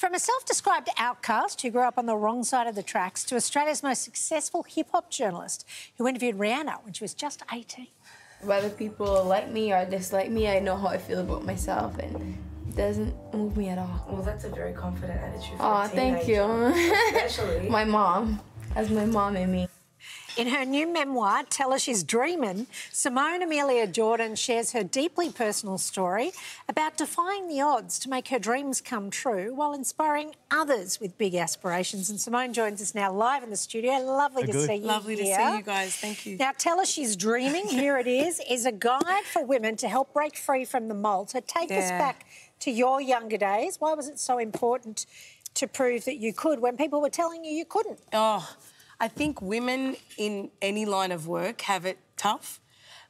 From a self described outcast who grew up on the wrong side of the tracks to Australia's most successful hip hop journalist who interviewed Rihanna when she was just 18. Whether people like me or dislike me, I know how I feel about myself and it doesn't move me at all. Well, that's a very confident attitude for Oh, a thank you. Especially. my mom. That's my mom and me. In her new memoir, Tell Her She's Dreamin', Simone Amelia Jordan shares her deeply personal story about defying the odds to make her dreams come true while inspiring others with big aspirations. And Simone joins us now live in the studio. Lovely to good. see you Lovely to see you guys. Thank you. Now, Tell Her She's Dreaming, here it is, is a guide for women to help break free from the mould. So take us back to your younger days. Why was it so important to prove that you could when people were telling you you couldn't? Oh, I think women in any line of work have it tough.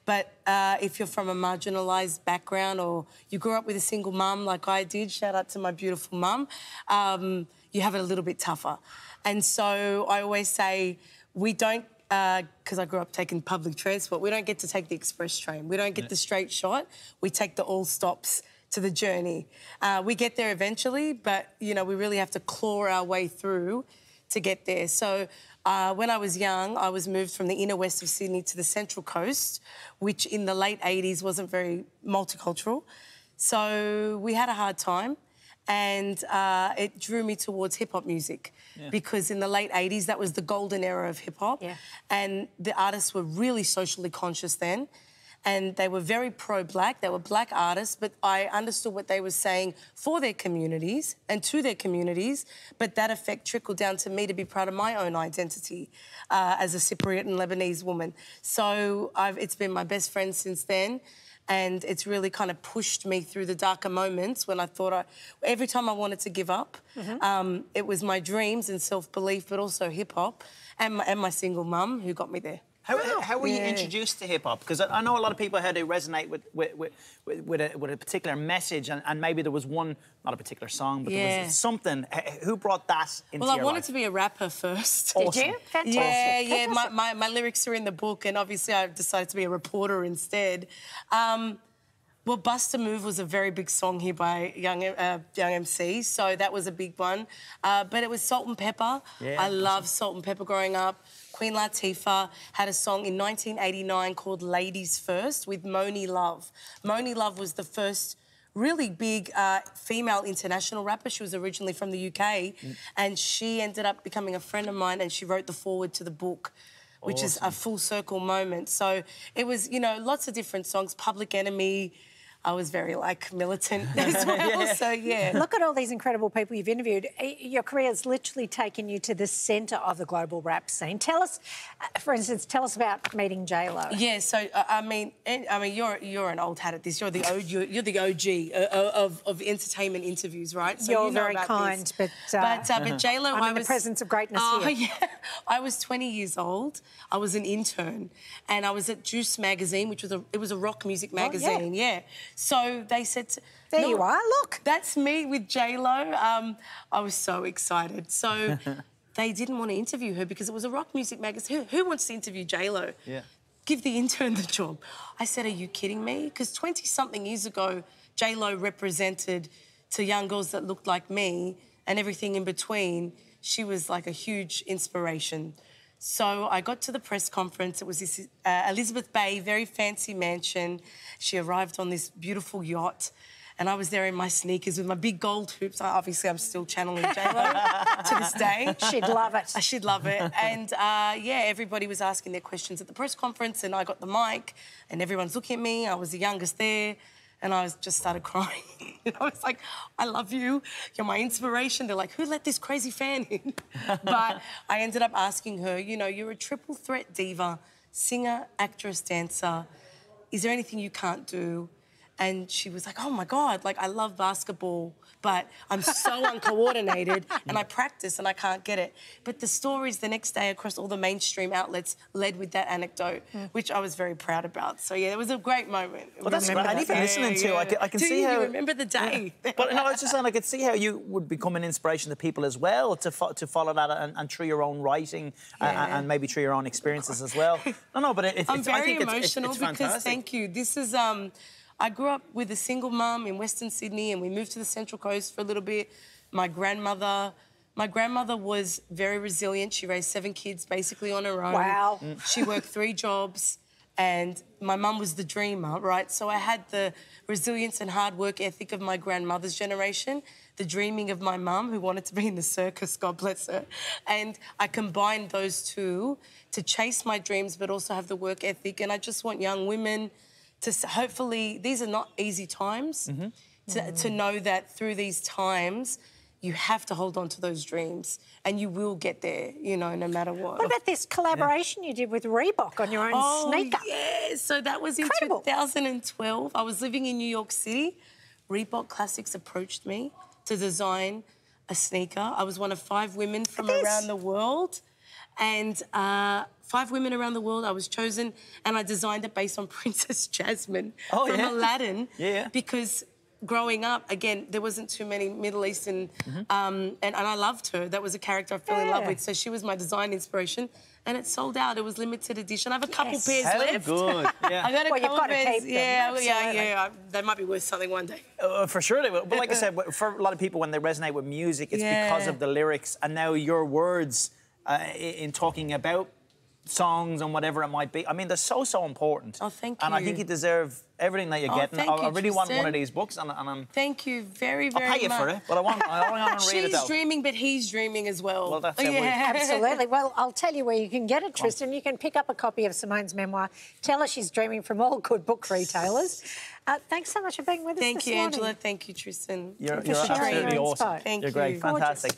But uh, if you're from a marginalised background or you grew up with a single mum like I did, shout out to my beautiful mum, um, you have it a little bit tougher. And so I always say we don't, because I grew up taking public transport, we don't get to take the express train. We don't get the straight shot. We take the all stops to the journey. Uh, we get there eventually, but you know we really have to claw our way through to get there. So uh, when I was young, I was moved from the inner west of Sydney to the central coast, which in the late 80s wasn't very multicultural. So we had a hard time. And uh, it drew me towards hip hop music because in the late 80s, that was the golden era of hip hop. Yeah. And the artists were really socially conscious then and they were very pro-black. They were black artists, but I understood what they were saying for their communities and to their communities. But that effect trickled down to me to be proud of my own identity uh, as a Cypriot and Lebanese woman. So I've, it's been my best friend since then. And it's really kind of pushed me through the darker moments when I thought I, every time I wanted to give up, um, it was my dreams and self belief, but also hip hop and my, and my single mum who got me there. How, how were you introduced to hip hop? Because I, I know a lot of people how they resonate with with, with, with, with, a, with a particular message, and, and maybe there was one, not a particular song, but there was something. Who brought that into Well, I wanted life? to be a rapper first. Did Did you? Fantastic. Yeah, yeah. My, my, my lyrics are in the book, and obviously I decided to be a reporter instead. Um, well, Bust a Move was a very big song here by Young uh, Young MC, so that was a big one. Uh, but it was Salt-N-Pepa. Yeah, I loved Salt-N-Pepa growing up. Queen Latifah had a song in 1989 called Ladies First with Monie Love. Monie Love was the first really big uh, female international rapper. She was originally from the UK, and she ended up becoming a friend of mine, and she wrote the forward to the book. Which is a full circle moment. So it was, you know, lots of different songs. Public Enemy, I was very like militant as well. So yeah. Look at all these incredible people you've interviewed. Your career has literally taken you to the centre of the global rap scene. Tell us, uh, for instance, tell us about meeting J Lo. Yeah, so uh, I mean, and, I mean, you're you're an old hat at this. You're the O, you're, you're the OG uh, of, of entertainment interviews, right? So You're you know very about kind, this. but, uh, but uh, but J Lo, I'm I in the presence of greatness Oh, here. yeah, I was 20 years old. I was an intern, and I was at Juice magazine, which was a it was a rock music magazine. yeah. So they said, to, There "No, you are. Look. that's me with J Lo. Um, I was so excited. So they didn't want to interview her because it was a rock music magazine. Who, who wants to interview J Lo? Yeah. Give the intern the job. I said, Are you kidding me? Because 20 something years ago, J Lo represented to young girls that looked like me and everything in between. She was like a huge inspiration. So I got to the press conference. It was this uh, Elizabeth Bay, very fancy mansion. She arrived on this beautiful yacht. And I was there in my sneakers with my big gold hoops. Obviously, I'm still channeling J-Lo to this day. She'd love it. I should love it. And uh, yeah, everybody was asking their questions at the press conference, and I got the mic, and everyone's looking at me. I was the youngest there, and I was just started crying. I was like, I love you. You're my inspiration. They're like, who let this crazy fan in? but I ended up asking her, you know, you're a triple threat diva, singer, actress, dancer. Is there anything you can't do? And she was like, oh my God, like I love basketball, but I'm so uncoordinated and I practice and I can't get it. But the stories the next day across all the mainstream outlets led with that anecdote, which I was very proud about. So yeah, it was a great moment. Well, that's great. And even listening to, I can, I can Do see you how. remember the day? But no, I was just saying, I could see how you would become an inspiration to people as well to fo- to follow that and, and through your own writing a- a- Yeah. and, maybe through your own experiences as well. No, no, but it, it's, I'm it's, I very think it's- emotional it's, because fantastic. thank you. This is um, I grew up with a single mum in Western Sydney, and we moved to the Central Coast for a little bit. my grandmother. My grandmother was very resilient. She raised seven kids basically on her own. Wow. Mm. She worked three jobs, and my mum was the dreamer, right? So I had the resilience and hard work ethic of my grandmother's generation, the dreaming of my mum, who wanted to be in the circus, God bless her. And I combined those two to chase my dreams, but also have the work ethic. And I just want young women to hopefully, these are not easy times, mm-hmm. to, to know that through these times, you have to hold on to those dreams and you will get there, you know, no matter what. What about this collaboration you did with Reebok on your own Oh, sneaker? yeah. So that was in Incredible. 2012. I was living in New York City. Reebok Classics approached me to design a sneaker. I was one of five women from around the world. And uh, five women around the world, I was chosen, and I designed it based on Princess Jasmine Oh, from yeah? Aladdin. Yeah. Because growing up, again, there wasn't too many Middle Eastern, um, and, and I loved her. That was a character I fell in love with. So she was my design inspiration, and it sold out. It was limited edition. I have a couple Yes. pairs Hell, left. good. Yeah. I Yeah. got a Well, couple got pairs. keep them, Yeah, yeah, yeah. They might be worth something one day. Uh, for sure they will. But like I said, for a lot of people, when they resonate with music, it's because of the lyrics and now your words uh, in talking about songs and whatever it might be. I mean, they're so, so important. Oh, thank you. And I think you deserve everything that you're Oh, getting. thank I, I you, really want one of these books, and, and I'm, Thank you very, very. I'll very pay you much. for it, but I want, I want to read it She's dreaming, but he's dreaming as well. Well, that's it. We- yeah. Absolutely. Well, I'll tell you where you can get it, Tristan. You can pick up a copy of Simone's memoir, Tell Her She's Dreaming from all good book retailers. Uh, thanks so much for being with us Thank you, morning. Angela. Thank you, Tristan. You're, you're absolutely awesome. Thank you're great, you. Gorgeous. fantastic.